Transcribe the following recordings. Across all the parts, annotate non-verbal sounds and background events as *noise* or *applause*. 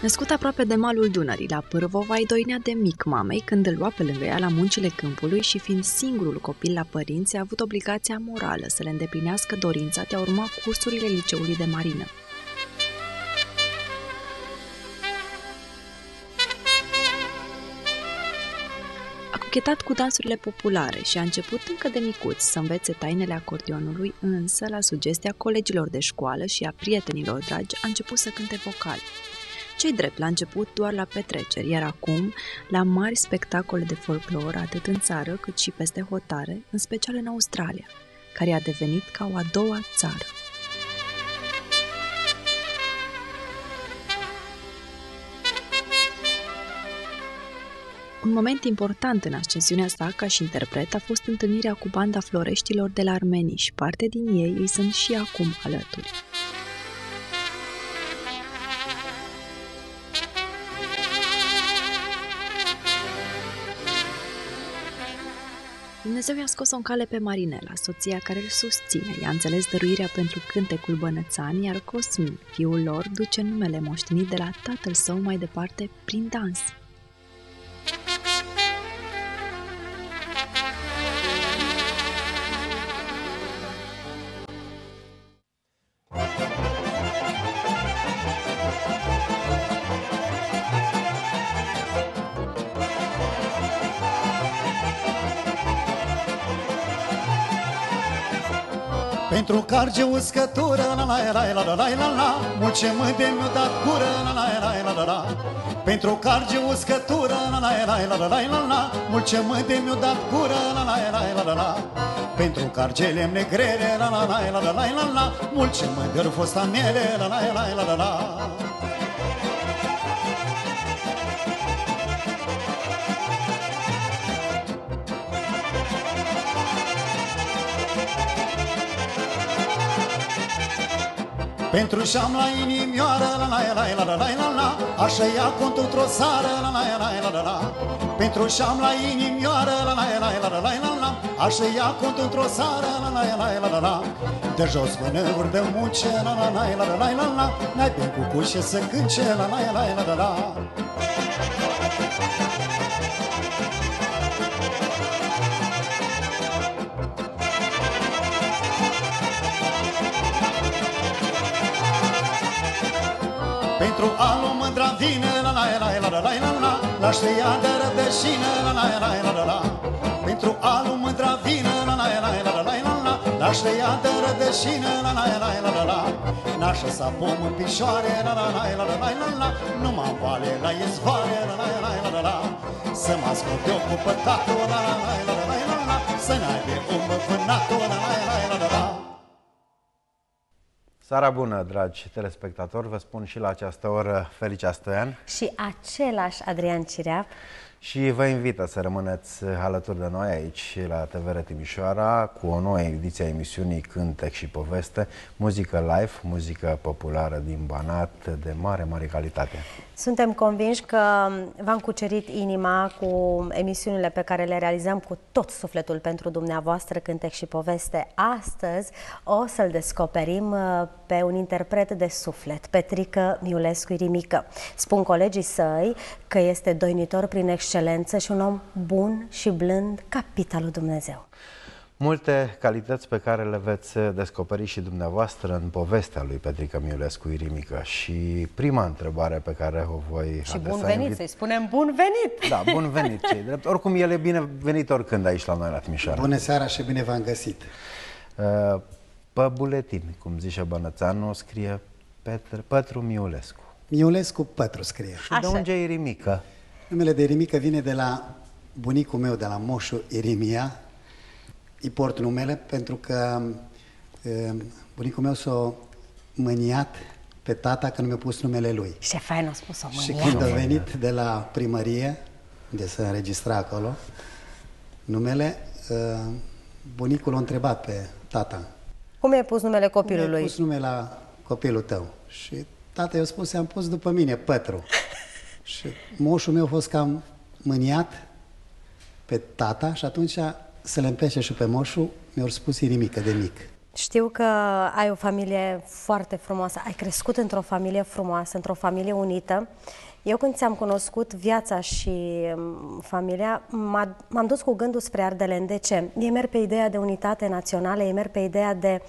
Născut aproape de malul Dunării, la Pârvova, îi doinea de mic mamei când îl lua pe lângă ea la muncile câmpului și fiind singurul copil la părinți, a avut obligația morală să le îndeplinească dorința de a urma cursurile liceului de marină. A cochetat cu dansurile populare și a început încă de micuț să învețe tainele acordionului, însă, la sugestia colegilor de școală și a prietenilor dragi, a început să cânte vocal. Cei drept, la început doar la petreceri, iar acum la mari spectacole de folclor, atât în țară cât și peste hotare, în special în Australia, care a devenit ca o a doua țară. Un moment important în ascensiunea sa ca și interpret a fost întâlnirea cu banda Floreștilor de la Armenii și parte din ei îi sunt și acum alături. Dumnezeu i-a scos-o în cale pe Marinela, soția care îl susține. I-a înțeles dăruirea pentru cântecul bănățan, iar Cosmin, fiul lor, duce numele moștenit de la tatăl său mai departe prin dans. Pentru carge uscătură, la la la la la la la la Mult ce mânte mi-a dat gură, la la la la la la Pentru carge uscătură, la la la la la la la la Mult ce mânte mi-a dat gură, la la la la la la Pentru carge lemne grele, la la la la la la la Mult ce mândăr fost a mele, la la la la la la Pentru șam la inimioară, la la la la la la la la Așa ia cont într-o sară, la la la la la la Pentru șam la inimioară, la la la la la la la la Așa ia cont într-o sară, la la la la la la De jos până ori de munce, la la la la la la la N-ai pe cucușe să cânce, la la la la la la patru alu mândra vine La la la la la la la la La știa de rădășină La la la la la la Pentru alu mândra vine La la la la la la la la La știa de rădășină La la la la la la Nașa sa pom în pișoare La la la la la la la la Nu mă vale la izvoare La la la la la la Să mă ascult eu cu păcatul La la la la la la la Să n-ai de la fânatul La la la la la la Seara bună, dragi telespectatori! Vă spun și la această oră Felicia Stoian. Și același Adrian Cireap. Și vă invită să rămâneți alături de noi aici la TVR Timișoara cu o nouă ediție a emisiunii Cântec și Poveste, muzică live, muzică populară din Banat de mare, mare calitate. Suntem convinși că v-am cucerit inima cu emisiunile pe care le realizăm cu tot sufletul pentru dumneavoastră, Cântec și Poveste. Astăzi o să-l descoperim uh, pe un interpret de suflet, Petrică Miulescu Irimică. Spun colegii săi că este doinitor prin excelență și un om bun și blând, capitalul Dumnezeu. Multe calități pe care le veți descoperi și dumneavoastră în povestea lui Petrică Miulescu Irimică. Și prima întrebare pe care o voi Și bun venit, invit... să-i spunem bun venit! Da, bun venit, cei drept. Oricum, el e bine venit oricând aici la noi la Timișoara. Bună seara și bine v-am găsit! Uh, pe buletin, cum zice Bănățanu, scrie Petr, Pătru Miulescu. Miulescu Pătru scrie. Și Așa. de unde e Irimică? Numele de Irimică vine de la bunicul meu, de la moșul Irimia, îi port numele pentru că uh, bunicul meu s-a mâniat pe tata că nu mi-a pus numele lui. Ce fain a spus-o Și când a venit de la primărie, de să înregistra acolo, numele, uh, bunicul a întrebat pe tata. Cum i-ai pus numele copilului? Cum ai pus numele la copilul tău? Și tata i-a spus, am pus după mine, Pătru. *laughs* și moșul meu a fost cam mâniat pe tata și atunci să le împește și pe moșul, mi-au spus irimică de mic. Știu că ai o familie foarte frumoasă, ai crescut într-o familie frumoasă, într-o familie unită. Eu când ți-am cunoscut viața și mm, familia, m-am dus cu gândul spre Ardelen. De ce? Ei merg pe ideea de unitate națională, ei merg pe ideea de,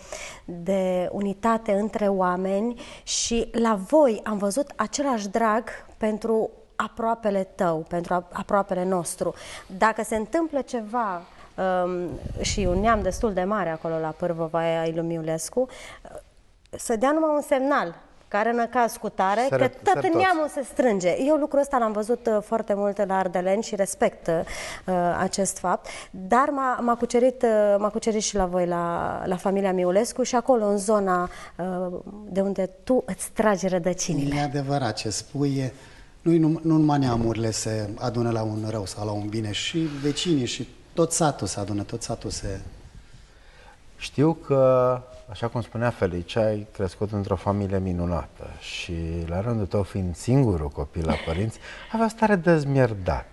de unitate între oameni și la voi am văzut același drag pentru aproapele tău, pentru aproapele nostru. Dacă se întâmplă ceva um, și un neam destul de mare acolo la Pârvăvaia Ilumiulescu, să dea numai un semnal care în caz cu tare, că tot neamul se strânge. Eu lucrul ăsta l-am văzut uh, foarte mult la Ardelen și respect uh, acest fapt, dar m-a cucerit, uh, m-a cucerit și la voi, la, la familia Miulescu și acolo, în zona uh, de unde tu îți tragi rădăcinile. E adevărat ce spui, nu, nu, nu numai neamurile se adună la un rău sau la un bine, și vecinii și tot satul se adună, tot satul se... Știu că Așa cum spunea Felicia, ai crescut într-o familie minunată și la rândul tău, fiind singurul copil la părinți, avea stare dezmierdat.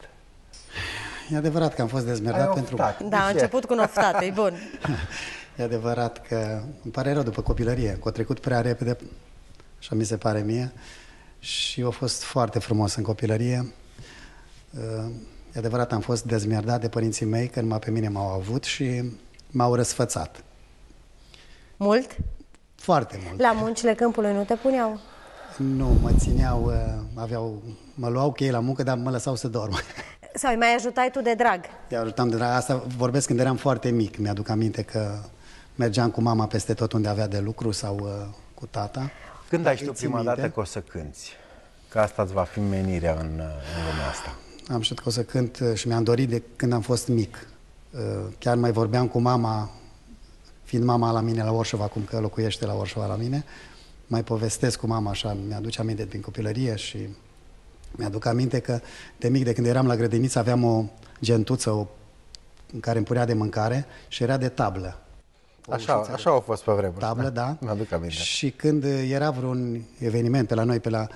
E adevărat că am fost dezmierdat pentru... Da, a început cu un oftat, e bun. *laughs* E adevărat că îmi pare rău după copilărie, că a trecut prea repede, așa mi se pare mie, și a fost foarte frumos în copilărie. E adevărat, am fost dezmierdat de părinții mei, că numai pe mine m-au avut și m-au răsfățat. Mult? Foarte mult. La muncile câmpului nu te puneau? Nu, mă țineau, uh, aveau, mă luau cu ei la muncă, dar mă lăsau să dorm. *laughs* Sau îi mai ajutai tu de drag? Îi ajutam de drag. Asta vorbesc când eram foarte mic. Mi-aduc aminte că mergeam cu mama peste tot unde avea de lucru sau uh, cu tata. Când ai știut prima minte? dată că o să cânti? Că asta îți va fi menirea în, uh, în lumea asta. Am știut că o să cânt uh, și mi-am dorit de când am fost mic. Chiar mai vorbeam cu mama fiind mama la mine la Orșova, acum că locuiește la Orșova la mine, mai povestesc cu mama așa, mi-aduce aminte din copilărie și mi-aduc aminte că de mic, de când eram la grădiniță, aveam o gentuță o, în care îmi punea de mâncare și era de tablă. așa, așa au fost pe vremuri. Tablă, da. *laughs* Mi-aduc aminte. Și când era vreun eveniment pe la noi, pe la,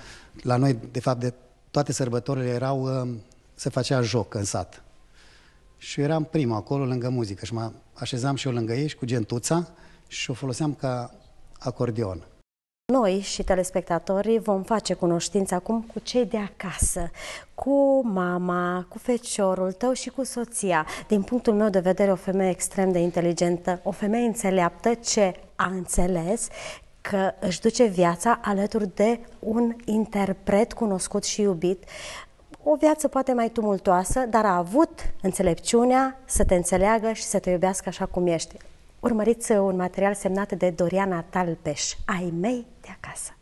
la noi, de fapt, de toate sărbătorile erau, uh, se facea joc în sat. Și eu eram primul acolo lângă muzică și mă așezam și eu lângă ei și cu gentuța și o foloseam ca acordeon. Noi și telespectatorii vom face cunoștință acum cu cei de acasă, cu mama, cu feciorul tău și cu soția. Din punctul meu de vedere, o femeie extrem de inteligentă, o femeie înțeleaptă ce a înțeles că își duce viața alături de un interpret cunoscut și iubit, o viață poate mai tumultoasă, dar a avut înțelepciunea să te înțeleagă și să te iubească așa cum ești. Urmăriți un material semnat de Doriana Talpeș, ai mei de acasă.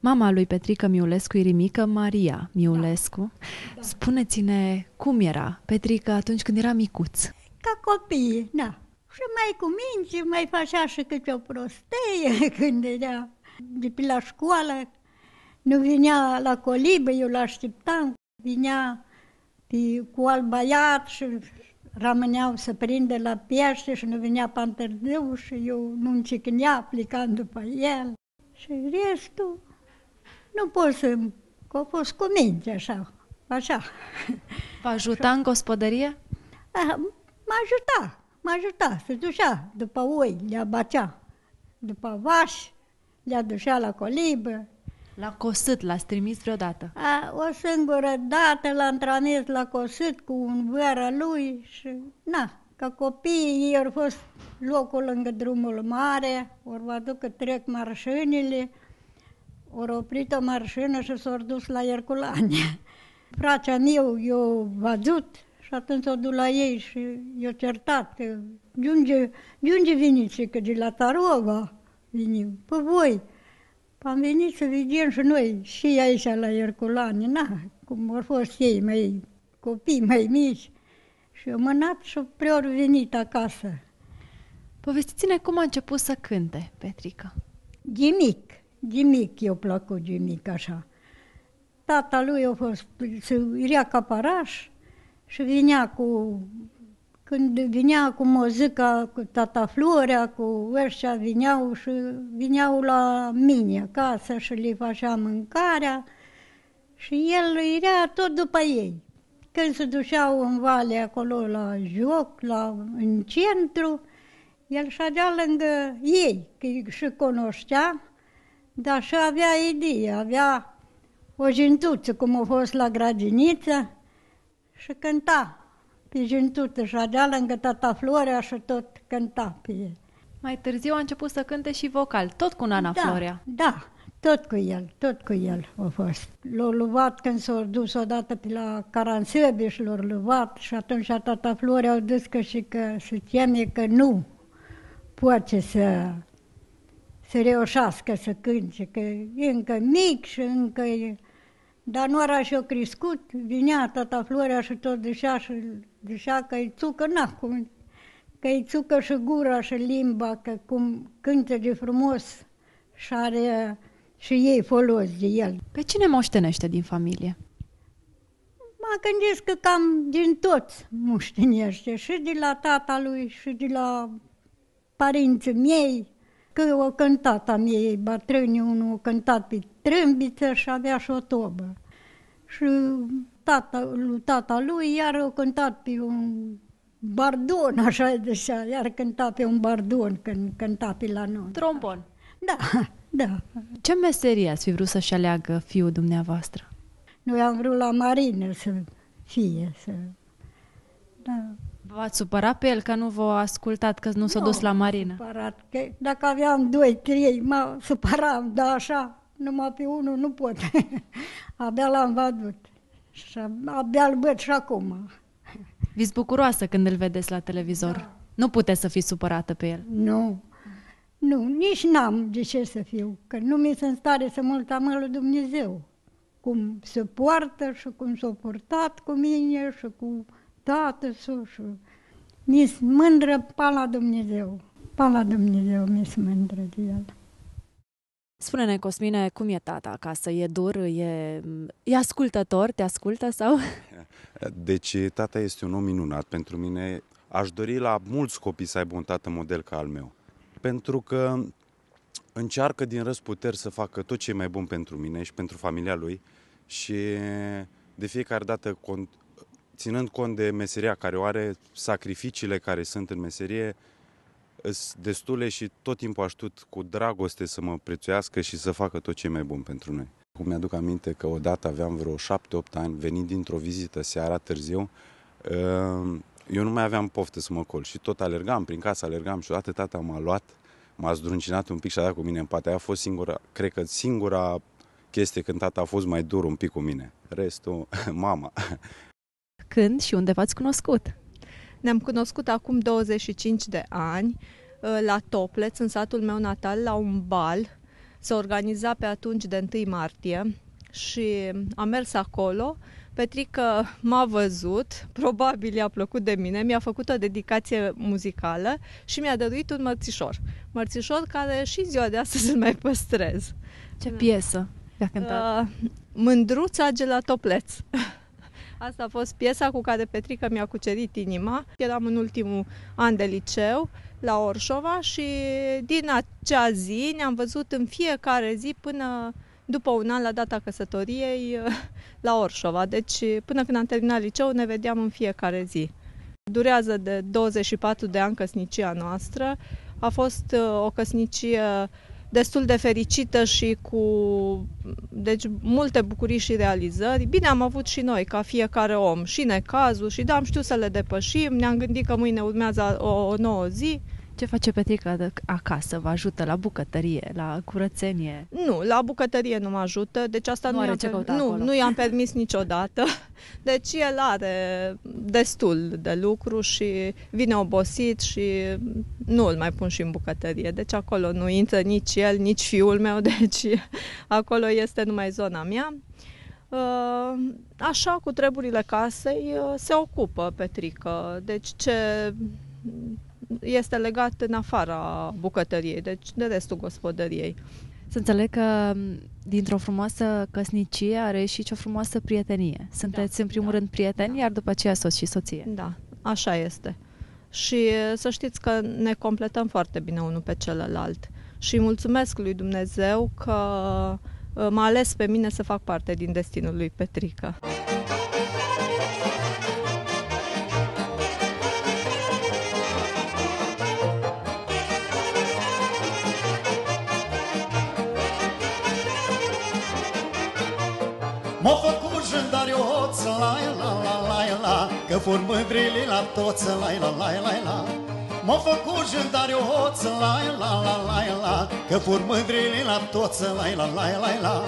Mama lui Petrică Miulescu Irimică, Maria Miulescu. Da. Spuneți-ne cum era Petrică atunci când era micuț. Ca copii, da. Și mai cu minți, mai făcea și câte o prostie *laughs* când era de pe la școală. Nu vinea la colibă, eu l-așteptam Vinea pe, cu alt băiat și rămâneau să prinde la pește și nu venea panterdeu și eu nu încicnea plecând după el. Și restul nu pot să... că a fost cu minte așa, așa. Vă ajuta în gospodărie? Mă ajuta, mă ajuta, se ducea după oi, le băcea, după vași, le ducea la colibă, la Cosât l-ați trimis vreodată? A, o singură dată l-am trimis la Cosât cu un văr lui și, na, ca copiii ei au fost locul lângă drumul mare, ori văzut că trec marșinile, ori oprit o marșină și s-au dus la Ierculania. *laughs* Fracea meu i-a văzut și atunci o dus la ei și i-a certat că de unde, de unde veniți, că de la Tarova venim, pe voi. Am venit să vedem și noi, și aici la Ierculani, na, cum au fost ei mai copii mai mici. Și au mânat și prea venit acasă. Povestiți-ne cum a început să cânte, Petrica. De mic, de mic i-a plăcut de mic așa. Tata lui a fost, irea caparaș și vinea cu când vinea cu muzica, cu tata Florea, cu ăștia vineau și vineau la mine acasă și le făcea mâncarea și el era tot după ei. Când se duceau în vale acolo la joc, la, în centru, el șadea lângă ei, că și cunoștea, dar și avea idee, avea o jintuță, cum a fost la grădiniță, și cânta pe jintuță, șadea lângă tata Florea și tot cânta pe el. Mai târziu a început să cânte și vocal, tot cu Nana da, Florea. Da, tot cu el, tot cu el a fost. L-a luat când s-a dus odată pe la și l-a luat și atunci tata Florea au dus că și că se teme că nu poate să să reușească să cânte, că e încă mic și încă e... Dar nu era și-o crescut, vinea tata Florea și tot dușea și dușea că i țucă, na, cum, că i țucă și gura și limba, că cum cântă de frumos și are și ei folos de el. Pe cine moștenește din familie? Mă gândesc că cam din toți moștenește, și de la tata lui, și de la părinții mei, că o cântat a mie, bătrânii, unul a cântat pe trâmbiță și avea și o tobă. Și tata, lui tata lui iar a cântat pe un bardon, așa de așa, iar cânta pe un bardon când cânta pe la noi. Trombon. Da, da. Ce meserie ați fi vrut să-și aleagă fiul dumneavoastră? Noi am vrut la marină să fie, să... Da. V-ați supărat pe el că nu v-a ascultat, că nu s-a dus la marină? supărat, că dacă aveam doi, trei, mă supăram, dar așa, numai pe unul nu pot. *laughs* abia l-am văzut și abia îl văd și acum. Viți bucuroasă când îl vedeți la televizor? Da. Nu puteți să fiți supărată pe el? Nu, nu, nici n-am de ce să fiu, că nu mi sunt stare să mulțumesc lui Dumnezeu. Cum se poartă și cum s-a purtat cu mine și cu tată și mi mândră pa la Dumnezeu. Pa la Dumnezeu mi mândră de el. Spune-ne, Cosmine, cum e tata acasă? E dur? E, e ascultător? Te ascultă sau? *laughs* Deci tata este un om minunat pentru mine. Aș dori la mulți copii să aibă un tată model ca al meu. Pentru că încearcă din răsputeri să facă tot ce e mai bun pentru mine și pentru familia lui și de fiecare dată ținând cont de meseria care o are, sacrificiile care sunt în meserie, sunt destule și tot timpul aștut cu dragoste să mă prețuiască și să facă tot ce e mai bun pentru noi. Cum mi-aduc aminte că odată aveam vreo 7-8 ani, venind dintr-o vizită seara târziu, ehm, eu nu mai aveam poftă să mă col și tot alergam prin casă, alergam și odată tata m-a luat, m-a zdruncinat un pic și a dat cu mine în pate. Aia a fost singura, cred că singura chestie când tata a fost mai dur un pic cu mine. Restul, *laughs* mama. Când și unde v-ați cunoscut? Ne-am cunoscut acum 25 de ani uh, la Topleț, în satul meu natal, la un bal. Se organiza pe atunci de 1 martie și am mers acolo. Petrică m-a văzut, probabil i-a plăcut de mine, mi-a făcut o dedicație muzicală și mi-a dăruit un mărțișor. Mărțișor care și ziua de astăzi îl mai păstrez. Ce piesă i-a cântat? Uh, Mândruța Gelatopleț. *laughs* Asta a fost piesa cu care Petrica mi-a cucerit inima. Eram în ultimul an de liceu la Orșova și din acea zi ne-am văzut în fiecare zi până după un an la data căsătoriei *laughs* la Orșova. Deci până când am terminat liceu ne vedeam în fiecare zi. Durează de 24 de ani căsnicia noastră. A fost uh, o căsnicie destul de fericită și cu deci, multe bucurii și realizări. Bine, am avut și noi, ca fiecare om, și necazuri, și da, am știut să le depășim, ne-am gândit că mâine urmează o, o nouă zi. Ce face Petrica de acasă? Vă ajută la bucătărie, la curățenie? Nu, la bucătărie nu mă ajută, deci asta nu, nu, are i-am, ce per... nu, nu i-am permis niciodată. *laughs* Deci el are destul de lucru și vine obosit și nu îl mai pun și în bucătărie. Deci acolo nu intră nici el, nici fiul meu, *laughs* deci acolo este numai zona mea. Uh, așa, cu treburile casei uh, se ocupă Petrică. Deci ce este legat în afara bucătăriei, deci de restul gospodăriei. Să înțeleg că dintr-o frumoasă căsnicie are și o frumoasă prietenie. Sunteți da, în primul da, rând prieteni, da. iar după aceea soț și soție. Da, așa este. Și să știți că ne completăm foarte bine unul pe celălalt. Și mulțumesc lui Dumnezeu că m-a ales pe mine să fac parte din destinul lui Petrica. La la la la la Că fur mândrile la toți, la la la la la M-a făcut jândar eu hoț, la la la la la Că fur mândrile la toți, la la la la la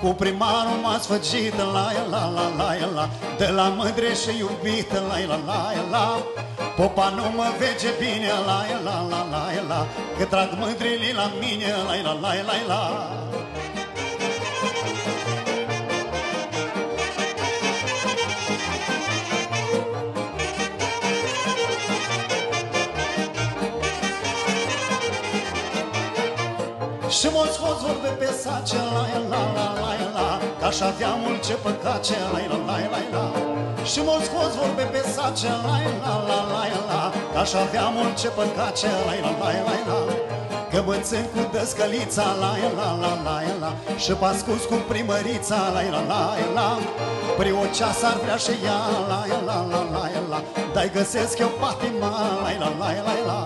Cu primarul m-a sfăgit, la la la la la De la mândre și iubit, la la la la Popa nu mă vege bine, la la la la la Că trag mândrile la mine, la la la la la Și mă scos vorbe pe sace, la la la la la Că aș avea mult ce păcace, la la la la la Și mă scos vorbe pe sace, la la la la la Că aș avea mult ce păcace, la la la la la Că mă țin cu dăscălița, la la la la la Și pascus cu primărița, la la la la Prin o ceas ar vrea și ea, la la la la la Dar găsesc eu patima, la la la la la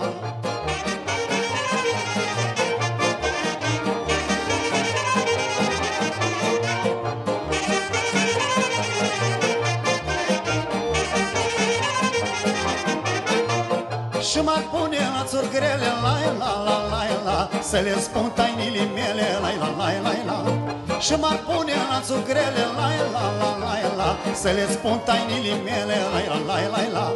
m-ar pune la țuri grele, la la la la la. Să le spun tainile mele, la la la la la. Și m-ar pune la țuri grele, la la la la la. Să le spun tainile mele, la la la la la.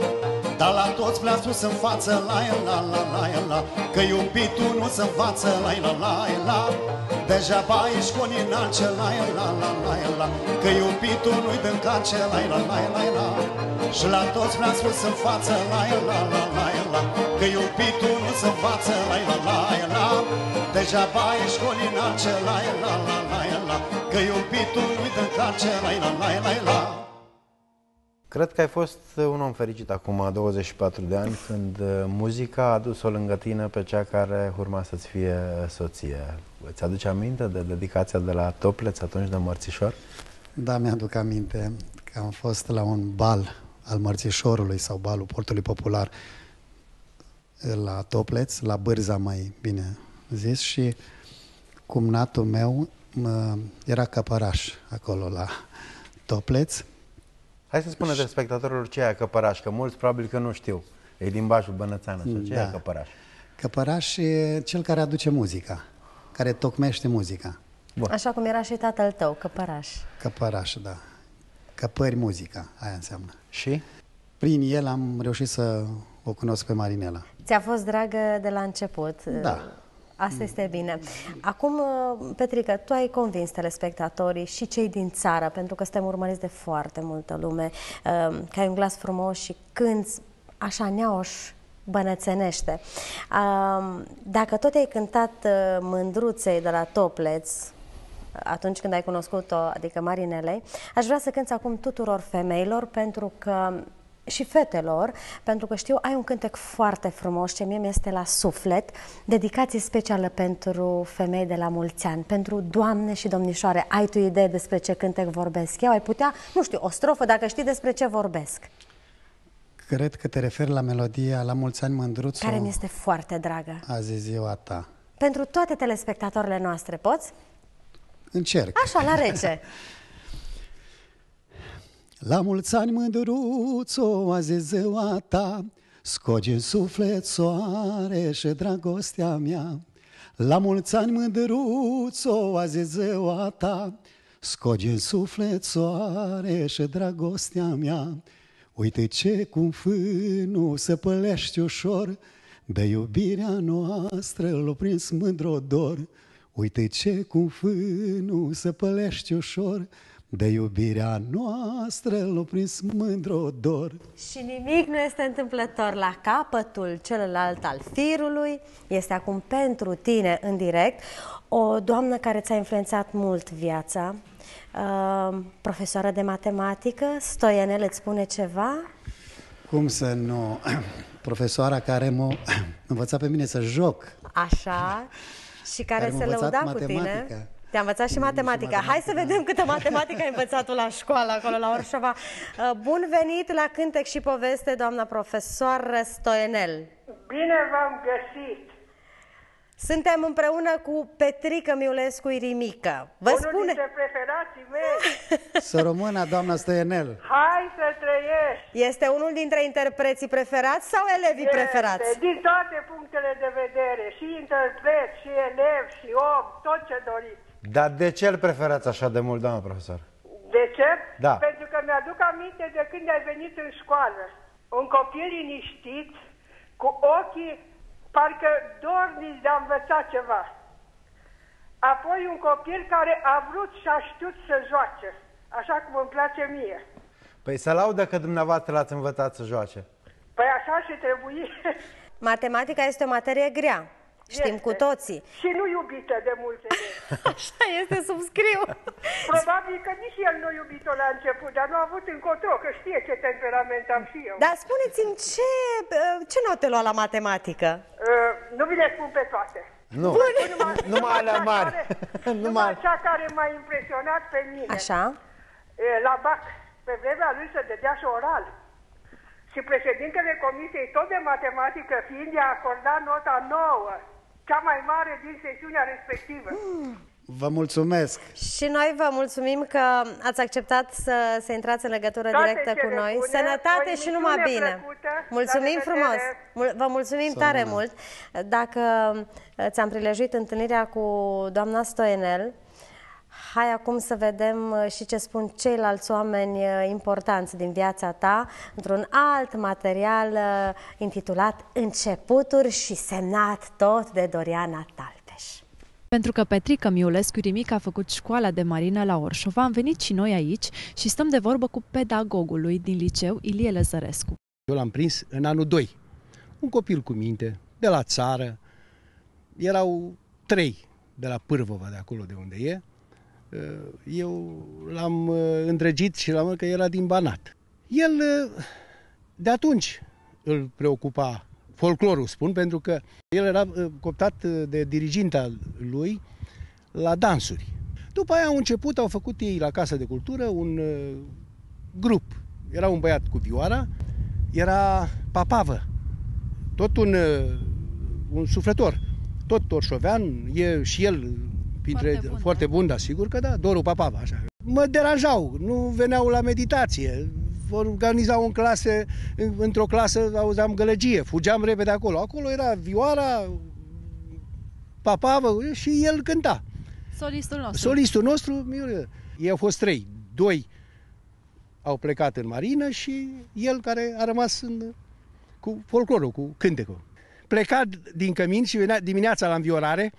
Dar la toți le-a spus în față, la la la la la. Că iubitul nu se învață, la la la la. Degeaba ești cu ninace, la la la la la. Că iubitul nu-i dă cace, la la la la la Și la toți le-am spus în față, la la la la la Că iubitul nu se învață, la la la la Degeaba ești cu ninace, la la la la la Că iubitul nu-i dă cace, la la la la la Cred că ai fost un om fericit acum 24 de ani când uh, muzica a adus-o lângă tine pe cea care urma să-ți fie soție. Îți aduce aminte de dedicația de la Topleț atunci de Mărțișor? Da, mi-aduc aminte că am fost la un bal al Mărțișorului sau balul Portului Popular la Topleț, la Bârza mai bine zis și cumnatul meu mă, era căpăraș acolo la Topleț Hai să spuneți spectatorilor ce e căpăraș, că mulți probabil că nu știu. E limbajul bănățean, așa. Ce Da. e căpăraș? Căpăraș e cel care aduce muzica, care tocmește muzica. Așa cum era și tatăl tău, căpăraș. Căpăraș, da. Căpări muzica, aia înseamnă. Și? Prin el am reușit să o cunosc pe Marinela. Ți-a fost dragă de la început. Da. Asta este bine. Acum, Petrică, tu ai convins telespectatorii și cei din țară, pentru că suntem urmăriți de foarte multă lume, uh, că ai un glas frumos și cânți așa neauș bănățenește. Uh, Dacă tot ai cântat uh, mândruței de la Topleț, atunci când ai cunoscut-o, adică Marinelei, aș vrea să cânți acum tuturor femeilor, pentru că și fetelor, pentru că știu, ai un cântec foarte frumos ce mie mi-este la suflet, dedicație specială pentru femei de la mulți ani, pentru doamne și domnișoare. Ai tu idee despre ce cântec vorbesc eu? Ai putea, nu știu, o strofă, dacă știi despre ce vorbesc, Cred că te referi la melodia La mulți ani mândruțo, care mi este foarte dragă. azi e ziua ta. Pentru toate telespectatorile noastre, poți? Încerc. Așa, la rece. *laughs* La mulți ani mândruțo, azi e ziua ta, Scoge în suflet soare și dragostea mea. La mulți ani mândruțo, azi e ziua ta, Scoge în suflet soare și dragostea mea. Uite ce cum fânul se pălește ușor, De iubirea noastră l-o prins mândro dor. Uite ce cum fânul se pălește ușor, de iubirea noastră l-o prins mândro dor. Și nimic nu este întâmplător la capătul celălalt al firului. Este acum pentru tine în direct o doamnă care ți-a influențat mult viața, uh, profesoară de matematică, Stoianel îți spune ceva? Cum să nu... *clears throat* Profesoara care m-a *clears throat* învățat pe mine să joc. Așa, și care, Care m-a se învățat lăuda cu tine. matematică. Te-a învățat și matematica. Hai să vedem câtă matematică ai învățat tu la școală acolo la Orșova. *laughs* Uh, Bun venit la Cântec și Poveste, doamna profesoară Stoianel. Bine v-am găsit! Suntem împreună cu Petrică Miulescu Irimică. Vă Unul spune... dintre preferații mei. *laughs* Să rămână, doamna Stăienel. Hai să trăiești. Este unul dintre interpreții preferați sau elevii Este, preferați? Din toate punctele de vedere, și interpret, și elev, și om, tot ce doriți. Dar de ce îl preferați așa de mult, doamnă profesor? De ce? Da. Pentru că mi-aduc aminte de când ai venit în școală. Un copil liniștit, cu ochii parcă dorniți de a învăța ceva. Apoi un copil care a vrut și a știut să joace, așa cum îmi place mie. Păi să laudă că dumneavoastră l-ați învățat să joace. Păi așa și trebuie. *laughs* Matematica este o materie grea. Știm Este. cu toții. Și nu iubită de multe ori. *laughs* Așa este, subscriu. Probabil că nici el nu iubit-o la început, dar nu a avut încotro, că știe ce temperament am și eu. Dar spuneți-mi, ce, ce note lua la matematică? Uh, nu vi le spun pe toate. Nu, Numai, *laughs* numai alea cea mari. Care, *laughs* Numai- numai cea care m-a impresionat pe mine. Așa? E, La BAC, pe vremea lui se dădea și oral. Și președintele Comisiei, tot de matematică fiind, i-a acordat nota nouă, cea mai mare din sesiunea respectivă. Vă mulțumesc. Și noi vă mulțumim că ați acceptat să, să intrați în legătură Toate directă cu cele noi. bune, Sănătate o și numai emisiune bine. plăcută. Mulțumim La frumos. revedere. Mul- Vă mulțumim tare mult. Dacă uh, ți-am prilejuit întâlnirea cu doamna Stoenel, hai acum să vedem uh, și ce spun ceilalți oameni uh, importanți din viața ta într-un alt material uh, intitulat Începuturi și semnat tot de Doriana Talpeș. Pentru că Petrică Miulescu Rimic a făcut școala de marină la Orșova, am venit și noi aici și stăm de vorbă cu pedagogul lui din liceu, Ilie Lăzărescu. Eu l-am prins în anul 2. Un copil cu minte, de la țară. Erau trei de la Pârvova, de acolo de unde e. Eu l-am uh, îndrăgit și l-am că era din Banat. El uh, de atunci îl preocupa folclorul, spun, pentru că el era uh, cooptat uh, de diriginta lui la dansuri. După aia au început, au făcut ei la Casa de Cultură un uh, grup. Era un băiat cu vioara, era papavă, tot un, uh, un suflător, tot orșovean, e și el printre, Foarte foarte bun, bun, foarte da? bun da, sigur că da, Doru Papava, așa. Mă deranjau, nu veneau la meditație, organizau în clase, în- într-o clasă auzeam gălăgie, fugeam repede acolo. Acolo era vioara, papavă și el cânta. Solistul nostru. Solistul nostru, Miule, ei au fost trei. Doi au plecat în marină și el care a rămas în, cu folclorul, cu cântecul. Pleca din cămin și venea dimineața la înviorare.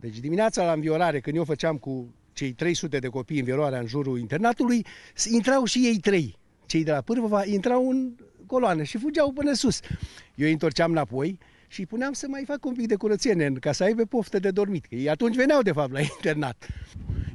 Deci dimineața la înviorare, când eu făceam cu cei 300 de copii înviorarea în jurul internatului, s- intrau și ei trei. Cei de la Pârvova intrau în coloană și fugeau până sus. Eu îi întorceam înapoi și îi puneam să mai fac un pic de curățenie ca să aibă poftă de dormit. Că ei atunci veneau de fapt la internat.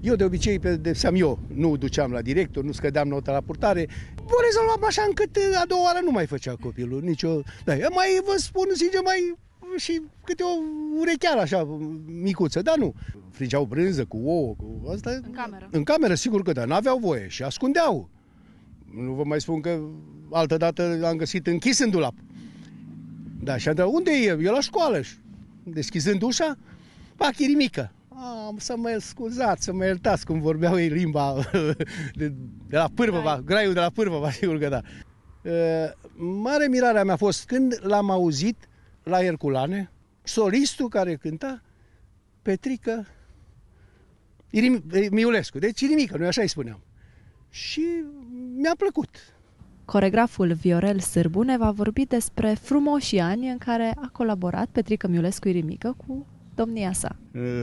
Eu de obicei pedepseam eu, nu duceam la director, nu scădeam nota la purtare. O rezolvam așa încât a doua oară nu mai făcea copilul nicio... Da, mai vă spun, sincer, mai și câte o urecheală așa micuță, dar nu. Frigeau brânză cu ouă, cu asta. În cameră. În cameră, sigur că da, n-aveau voie și ascundeau. Nu vă mai spun că altă dată l-am găsit închis în dulap. Da, și a unde e? E la școală. Și Deschizând ușa, pachirimică. Am să mă scuzați, să mă iertați cum vorbeau ei limba *laughs* de, de la Pârvăva, graiul de la Pârvăva, sigur că da. Uh, Mare mirarea mea a fost când l-am auzit la Herculane, solistul care cânta Petrică Irim, Miulescu, deci Irimică, nu așa îi spuneam. Și mi-a plăcut. Coregraful Viorel Sârbu ne va vorbi despre frumoșii ani în care a colaborat Petrică Miulescu Irimică cu domnia sa.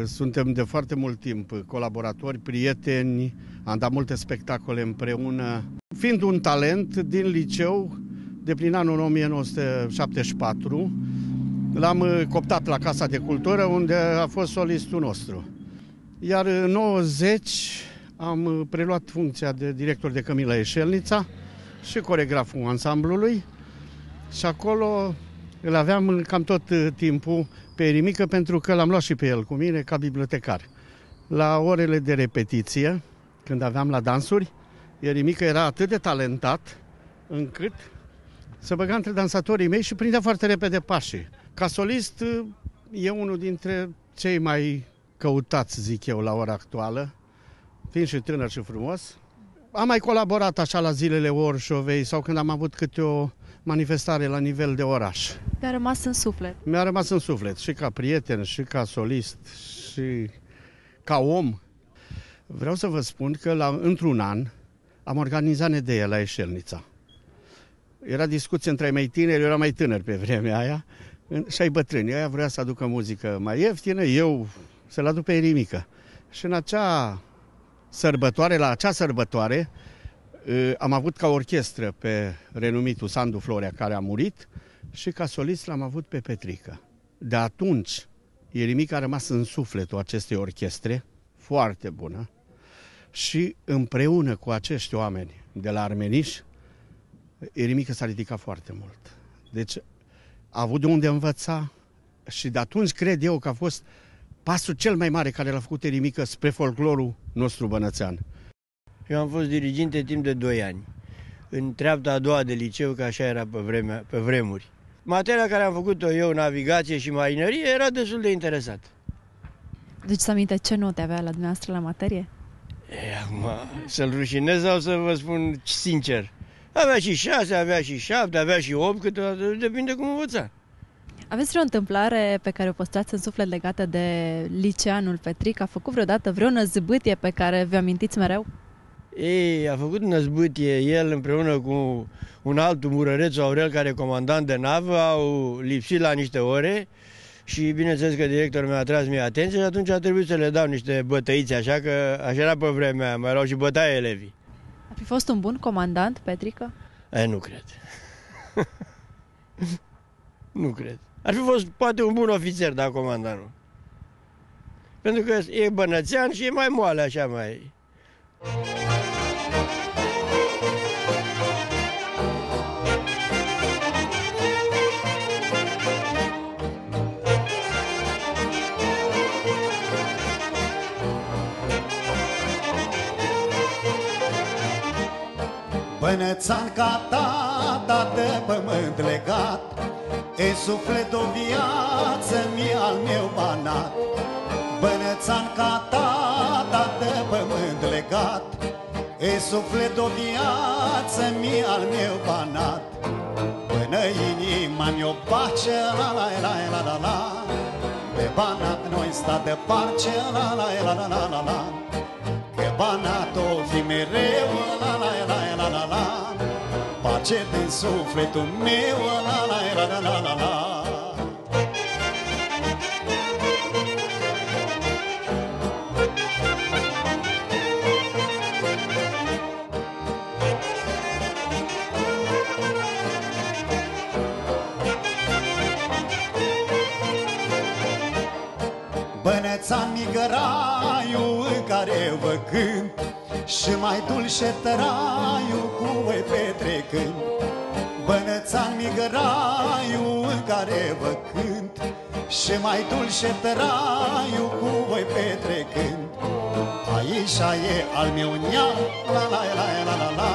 Suntem de foarte mult timp colaboratori, prieteni, am dat multe spectacole împreună. Fiind un talent din liceu, de prin anul 1974, l-am uh, coptat la Casa de Cultură, unde a fost solistul nostru. Iar în 90 am uh, preluat funcția de director de Cămila Eșelnița și coregraful ansamblului și acolo îl aveam cam tot uh, timpul pe Erimică pentru că l-am luat și pe el cu mine ca bibliotecar. La orele de repetiție, când aveam la dansuri, Erimică era atât de talentat încât se băga între dansatorii mei și prindea foarte repede pașii. Ca solist uh, e unul dintre cei mai căutați, zic eu, la ora actuală, fiind și tânăr și frumos. Am mai colaborat așa la zilele Orșovei sau când am avut câte o manifestare la nivel de oraș. Mi-a rămas în suflet. Mi-a rămas în suflet și ca prieten, și ca solist, și ca om. Vreau să vă spun că la, într-un an am organizat Nedeia la Eșelnița. Era discuție între ai mai tineri, eu eram mai tânăr pe vremea aia, și ai bătrâni. Aia vrea să aducă muzică mai ieftină, eu să-l aduc pe Erimică. Și în acea sărbătoare, la acea sărbătoare, ă, am avut ca orchestră pe renumitul Sandu Florea, care a murit, și ca solist l-am avut pe Petrică. De atunci, Ierimica a rămas în sufletul acestei orchestre, foarte bună, și împreună cu acești oameni de la Armeniș, Ierimica s-a ridicat foarte mult. Deci a avut de unde învăța și de atunci cred eu că a fost pasul cel mai mare care l-a făcut Erimică spre folclorul nostru bănățean. Eu am fost diriginte timp de 2 ani, în treapta a doua de liceu, că așa era pe, vremea, pe vremuri. Materia care am făcut-o eu, navigație și marinărie, era destul de interesat. Deci să aminte ce note avea la dumneavoastră la materie? E, acum, să-l rușinez sau să vă spun sincer? Avea și șase, avea și șapte, avea și opt, câteodată, depinde cum învăța. Aveți vreo întâmplare pe care o păstrați în suflet legată de liceanul Petric? A făcut vreodată vreo năzbâtie pe care vă amintiți mereu? Ei, a făcut năzbâtie el împreună cu un alt murăreț Aurel, care e comandant de navă, au lipsit la niște ore și bineînțeles că directorul mi-a tras mie atenție și atunci a trebuit să le dau niște bătăiți, așa că așa era pe vremea, mai erau și bătaie elevii. A fi fost un bun comandant, Petrică? E, nu cred. *laughs* nu cred. Ar fi fost poate un bun ofițer, da, comandantul. Pentru că e bănățean și e mai moale, așa mai... Bănățan ca tata de pământ legat E suflet o viață mi al meu banat Bănățan ca tata de pământ legat E suflet o viață mi al meu banat Până inima mi-o pace la la la la la la Pe banat noi sta de parce la la la la la la la Că banat o fi mereu la la la la la la Pace din sufletul meu la la la la la la la Băneța migăraiu în care vă cânt Și mai dulce tăraiu cu voi petrecând Băneța migăraiu în care vă cânt Și mai dulce tăraiu cu voi petrecând Aici e al meu neam, la la la la la la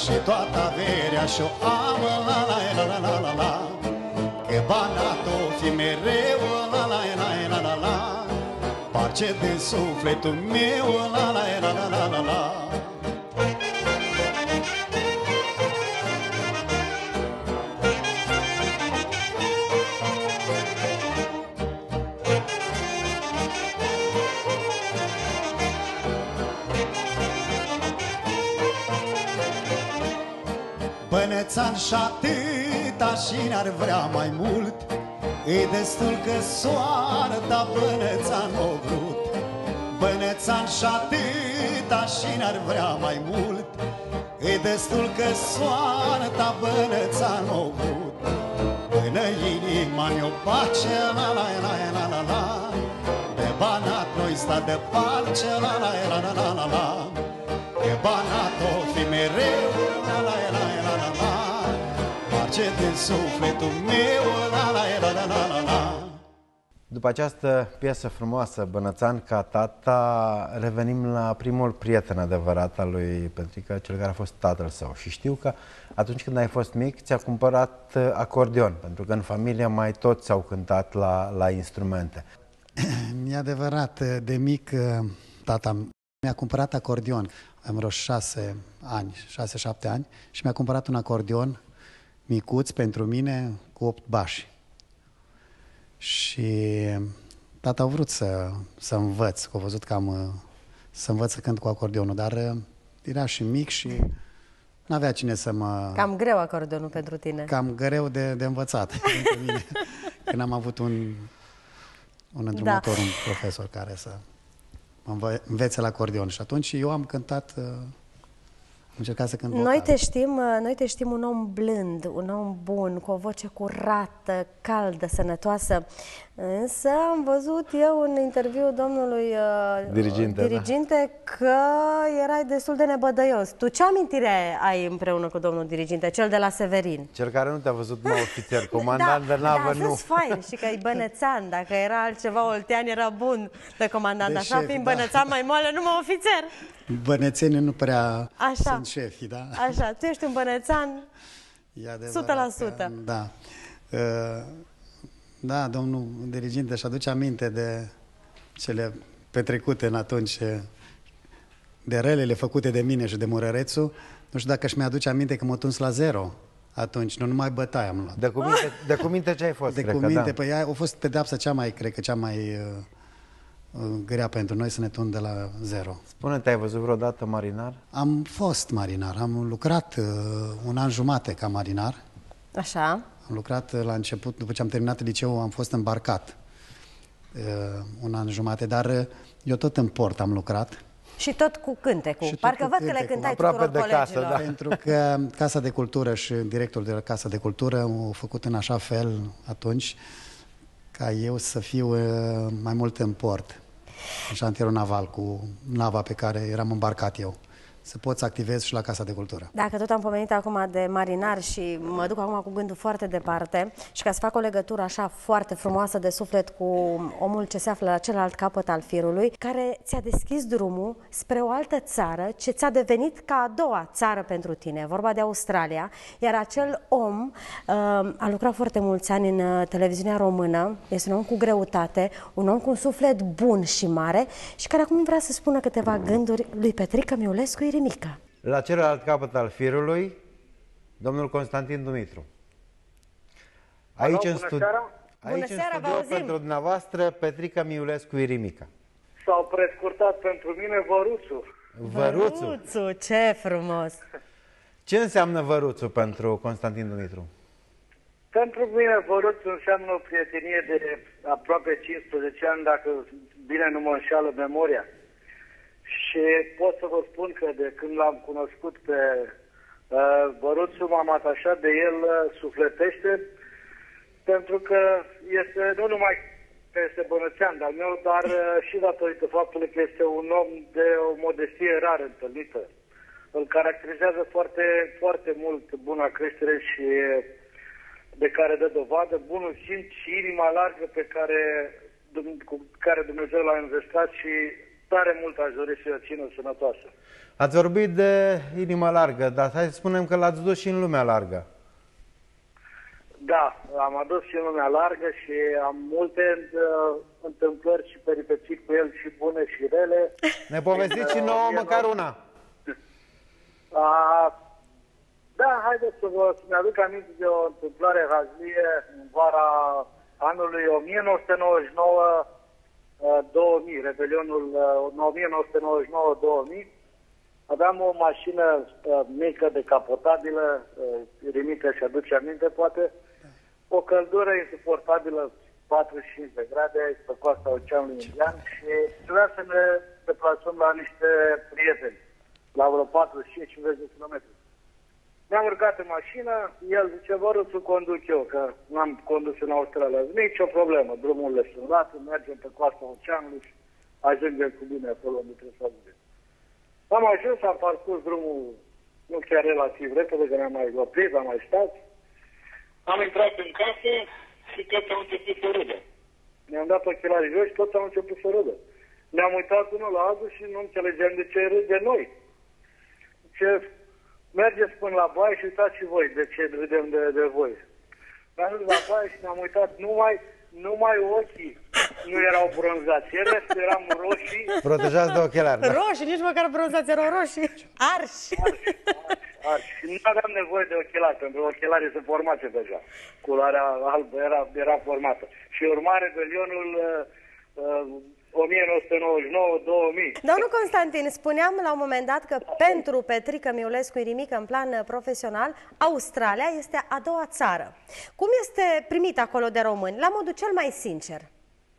Și toată averea și-o am, la la la la la la la Că banat o fi mereu, la la la la la la Parce de sufletul meu, la la la la la la la. Bănețan și atâta și n-ar vrea mai mult E destul că soarta bănețan o vrut Bănețan și atâta și n-ar vrea mai mult E destul că soarta bănețan o vrut Până inima mi-o pace, la la la la la la De banat noi sta de parce, la la la la la la la Că banat o fi mereu, la la la la la la Parce din sufletul meu, la la la la la la la După această piesă frumoasă, Bănățan ca tata, revenim la primul prieten adevărat al lui Petrica, cel care a fost tatăl său. Și știu că atunci când ai fost mic, ți-a cumpărat uh, acordeon, pentru că în familie mai toți au cântat la, la instrumente. *clears throat* E adevărat, de mic tata mi-a cumpărat acordeon. Am vreo șase ani, șase-șapte ani și mi-a cumpărat un acordeon micuț pentru mine cu opt bași. Și tata a vrut să, să învăț, că a văzut că am să învăț să cânt cu acordeonul, dar era și mic și nu avea cine să mă... Cam greu acordeonul pentru tine. Cam greu de, de învățat *laughs* pentru mine. Când am avut un, un îndrumător, da. un profesor care să mă învețe la acordeon. Și atunci eu am cântat uh, încercat să cânt vocal. Noi te, știm, uh, noi te știm un om blând, un om bun, cu o voce curată, caldă, sănătoasă. Însă am văzut eu în interviu domnului uh, diriginte, diriginte da. că erai destul de nebădăios. Tu ce amintire ai împreună cu domnul diriginte, cel de la Severin? Cel care nu te-a văzut nou ofițer, comandant *laughs* da, de navă, da, nu. Da, fain și că e bănățan. Dacă era altceva, Oltean era bun de comandant. De Așa, șef, fiind da. bănățan mai moale, numai ofițer. Bănețenii nu prea Așa. sunt șefi, da? Așa, tu ești un bănețan e adevărat, 100%. Da. Uh, da, domnul diriginte își aduce aminte de cele petrecute în atunci, de relele făcute de mine și de Murărețu. Nu știu dacă își mi-aduce aminte că mă tuns la zero atunci, nu numai bătaie am luat. De cuminte, de cuminte ce ai fost, De cred cuminte, că, da. păi a fost pedepsa cea mai, cred că cea mai uh, uh, grea pentru noi să ne tun de la zero. Spune, te-ai văzut vreodată marinar? Am fost marinar, am lucrat uh, un an jumate ca marinar. Așa. Am lucrat la început, după ce am terminat liceul, am fost îmbarcat uh, un an jumate, dar uh, eu tot în port am lucrat. Și tot cu cântecul. Și Parcă văd că le cântai Aproape tuturor de casă, da. Pentru că Casa de Cultură și directorul de la Casa de Cultură au făcut în așa fel atunci ca eu să fiu uh, mai mult în port, în șantierul naval, cu nava pe care eram îmbarcat eu să poți să activezi și la Casa de Cultură. Dacă tot am pomenit acum de marinar și mă duc acum cu gândul foarte departe și ca să fac o legătură așa foarte frumoasă de suflet cu omul ce se află la celălalt capăt al firului, care ți-a deschis drumul spre o altă țară ce ți-a devenit ca a doua țară pentru tine, vorba de Australia, iar acel om uh, a lucrat foarte mulți ani în uh, televiziunea română, este un om cu greutate, un om cu un suflet bun și mare și care acum vrea să spună câteva gânduri lui Petrica Miulescu Irimica. La celălalt capăt al firului, domnul Constantin Dumitru. Aici Alo, în studiu. Aici bună seara, în studio pentru dumneavoastră, Petrica Miulescu Irimica. S-au prescurtat pentru mine Văruțu. Văruțu. Văruțu, ce frumos! Ce înseamnă Văruțu pentru Constantin Dumitru? Pentru mine Văruțu înseamnă o prietenie de aproape 15 ani, dacă bine nu mă înșeală memoria. Și pot să vă spun că de când l-am cunoscut pe uh, Băruțu, m-am atașat de el uh, sufletește, pentru că este nu numai că este bănățean de-al meu, dar uh, și datorită faptului că este un om de o modestie rar întâlnită. Îl caracterizează foarte, foarte mult buna creștere și de care dă dovadă, bunul simț și inima largă pe care, cu care Dumnezeu l-a investat și tare mult aș dori să o țină sănătoasă. Ați vorbit de inimă largă, dar hai să spunem că l-ați dus și în lumea largă. Da, am adus și în lumea largă și am multe uh, întâmplări și peripeții cu el și bune și rele. *laughs* Ne povestiți și nouă măcar una. *laughs* A, da, haideți să vă să aduc aminte de o întâmplare hazlie în vara anului 1999 2000, uh, Revelionul 1999-2000, uh, aveam o mașină uh, mică, decapotabilă, rimică și aduce aminte, poate, o căldură insuportabilă, 45 de grade, pe coasta Oceanului Indian și trebuia să ne deplasăm la niște prieteni, la vreo 45 de kilometri. Ne-am urcat în mașină, el zice, vă rog să conduc eu, că n-am condus în Australia. Nici o problemă, drumurile sunt late, mergem pe coasta oceanului și ajungem cu bine acolo unde trebuie să ajungem. Am ajuns, am parcurs drumul nu chiar relativ repede, că ne-am mai oprit, am mai stat. Am intrat în casă și că am început să râde. Ne-am dat ochelarii jos și toți am început să râdă. Ne-am uitat unul la altul și nu înțelegeam de ce râd de noi. Ce mergeți până la baie și uitați și voi de ce râdem de, de voi. Ne-am dus la baie și ne-am uitat numai, numai ochii nu erau bronzați. Ele eram roșii. Protejați de ochelari. Da? Roșii, nici măcar bronzați erau roșii. Arși. Arși, arși. Și nu aveam nevoie de ochelari, pentru că ochelarii se formate deja. Culoarea albă era, era formată. Și urma rebelionul uh, uh, 1999-2000. Domnul Constantin, spuneam la un moment dat că pentru Petrică Miulescu Irimică în plan uh, profesional, Australia este a doua țară. Cum este primit acolo de români? La modul cel mai sincer.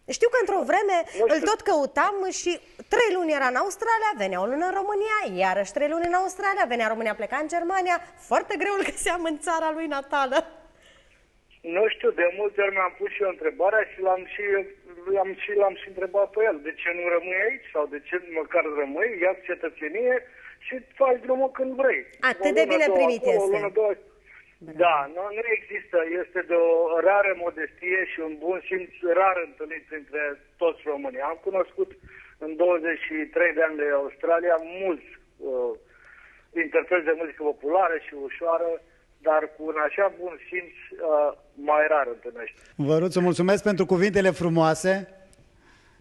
Știu că într-o vreme îl tot căutam și trei luni era în Australia, venea o lună în România, iarăși trei luni în Australia, venea România, pleca în Germania. Foarte greu îl găseam în țara lui natală. Nu știu, de multe ori mi-am pus și eu întrebarea și l-am și, l-am și, l-am și întrebat pe el. De ce nu rămâi aici? Sau de ce măcar rămâi? ia cetățenie și faci drumul când vrei. Atât de bine primit acolo, este. O lună, două. Da, nu, nu există. Este de o rară modestie și un bun simț rar întâlnit între toți românii. Am cunoscut în 23 de ani de Australia mulți uh, interpreți de muzică populară și ușoară, dar cu un așa bun simț uh, mai rar întâlnești. Văruțu, mulțumesc pentru cuvintele frumoase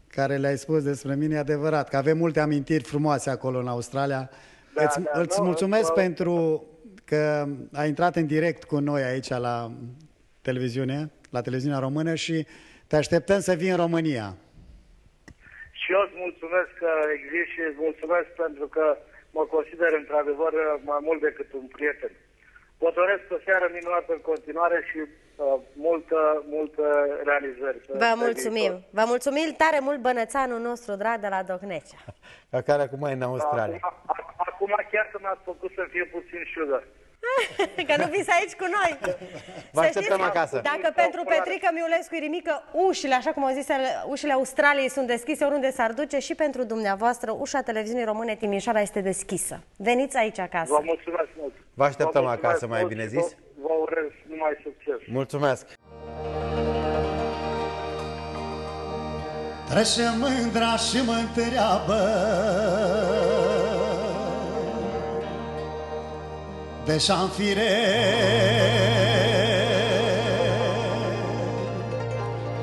care le-ai spus despre mine. E adevărat că avem multe amintiri frumoase acolo în Australia. Da, îți, da, îți nu, mulțumesc nu, pentru că ai intrat în direct cu noi aici la televiziune, la televiziunea română și te așteptăm să vii în România. Și eu îți mulțumesc că existi și îți mulțumesc pentru că mă consider într-adevăr mai mult decât un prieten. Vă doresc o seară minunată în continuare și uh, multă, multă realizări. Vă mulțumim. Vă mulțumim tare mult bănățanul nostru drag de la Docnecea. Ca care acum e în Australia. Acum, acum chiar că m-ați făcut să fie puțin sugar. *laughs* Că nu fiți aici cu noi. Vă Să așteptăm știți că acasă. Dacă pentru Petrică Miulescu Irimică ușile, așa cum au zis, ușile Australiei sunt deschise oriunde s-ar duce și pentru dumneavoastră ușa televiziunii române Timișoara este deschisă. Veniți aici acasă. Vă mulțumesc mult. Vă așteptăm Vă mulțumesc acasă, mai mult bine și zis. Vă, vă urez numai succes. Mulțumesc! Trece mândra și mă întreabă De șanfire.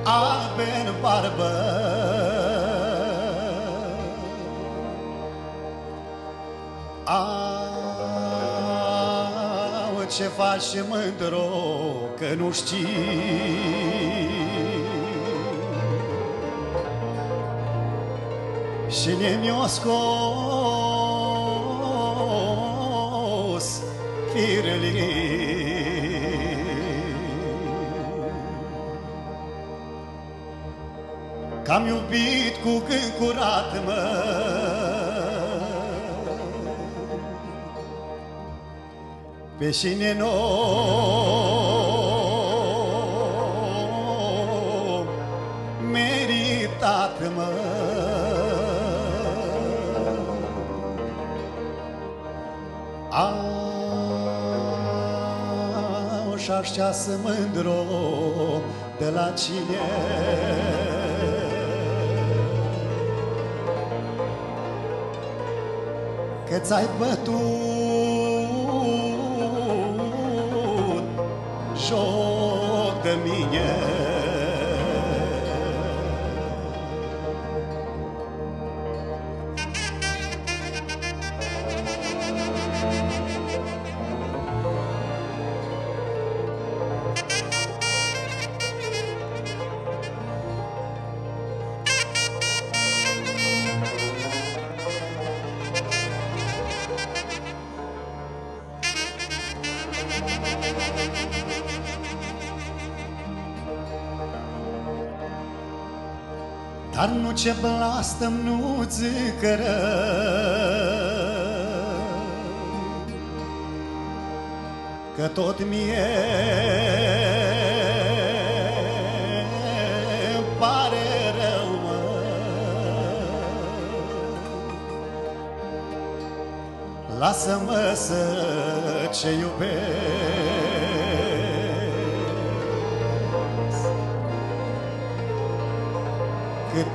Albe în barbă. Au, ce faci mândro că nu știi. Și ne mi-o scos Că-am iubit cu gând curat, mă. Pe cine nu. Meritat, mă. Au și așteasă mândro de la cine Că ți-ai bătut joc de mine Dar nu ce blastăm, nu țicără Că tot mie pare rău, mă. Lasă-mă să ce iubesc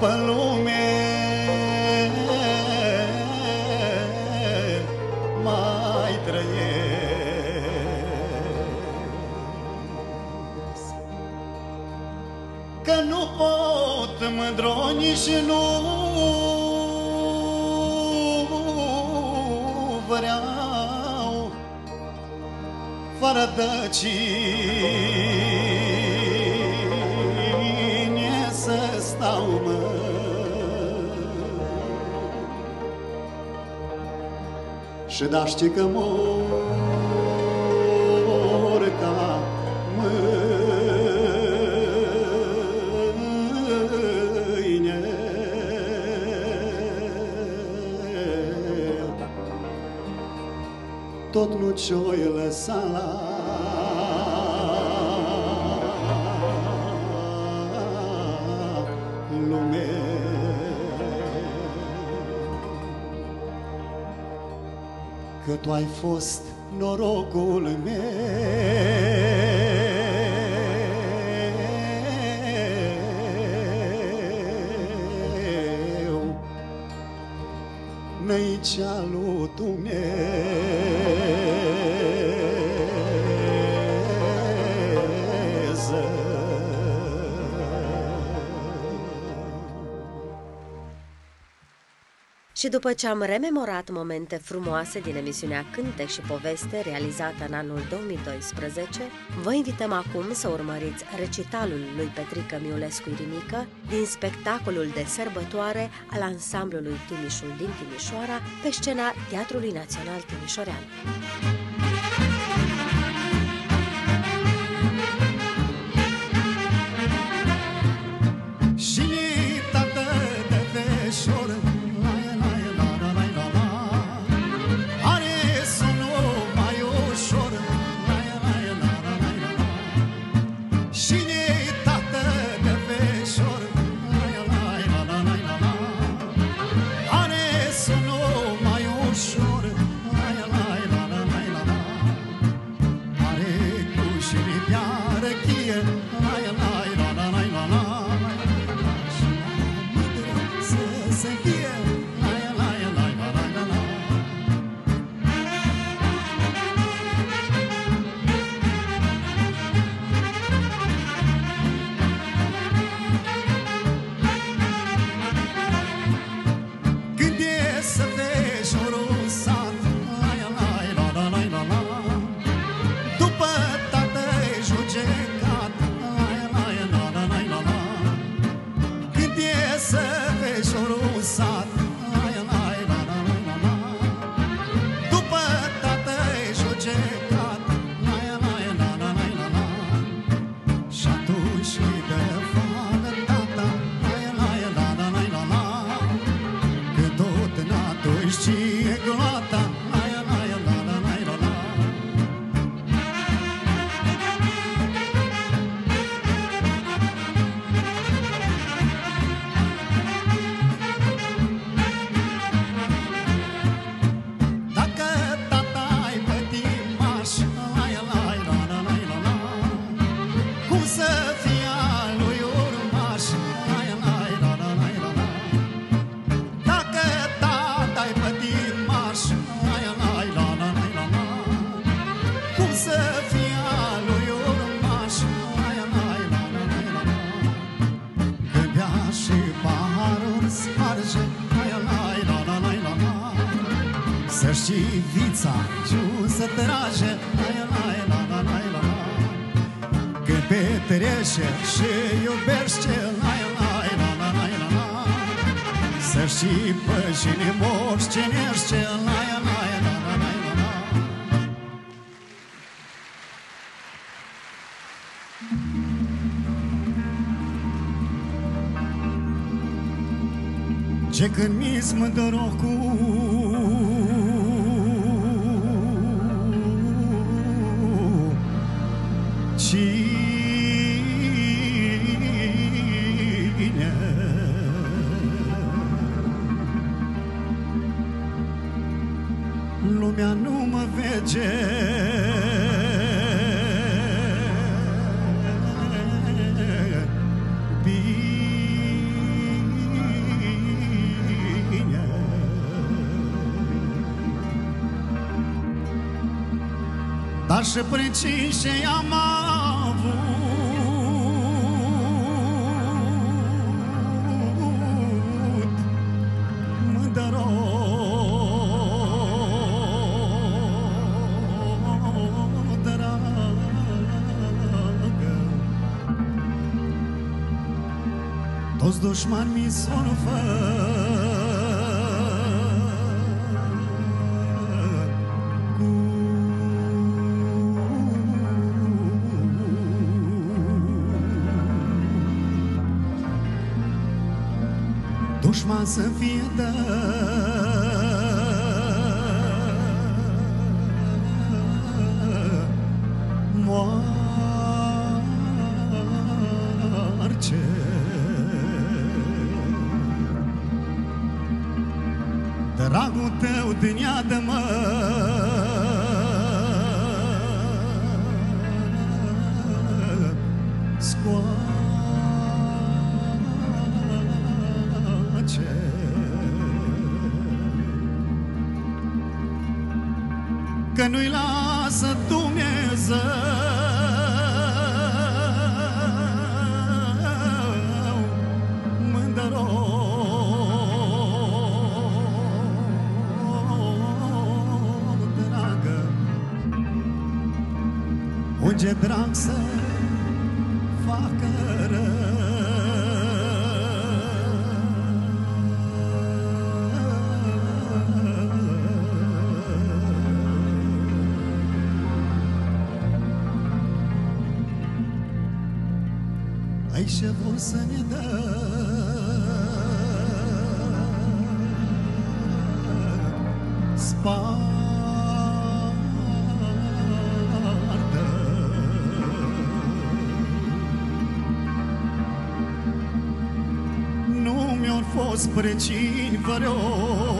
pe lume. Mai trăiesc. Că nu pot mândroni și nu vreau. Fără de stau, mă. Și da știi că mor ca mâine Tot nu ce-o lăsa la Că tu ai fost norocul meu. N-aici lui Și după ce am rememorat momente frumoase din emisiunea Cântec și Poveste realizată în anul 2012, vă invităm acum să urmăriți recitalul lui Petrică Miulescu Irimică din spectacolul de sărbătoare al ansamblului Timișul din Timișoara pe scena Teatrului Național Timișorean. Să știi vița ce să trage la la la la la la. La Când petrece și iubește la la la la la la la. Să știi pe cine moștenește la la la la la la la. Ce când mi mândorocul și precise am avut. Mândăror Toți dușmani mi s-au dușman să fie dat. Moarce. Dragul tău din iadă ce vor să-mi. Spartă. Nu mi-au fost precii vreodată,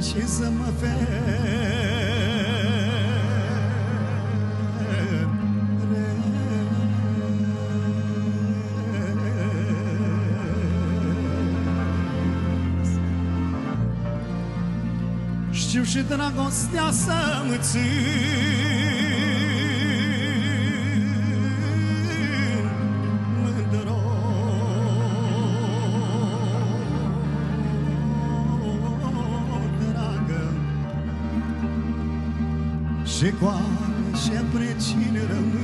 și să mă ferm Știu și dragostea să-mi țin. se quale si apprezzerà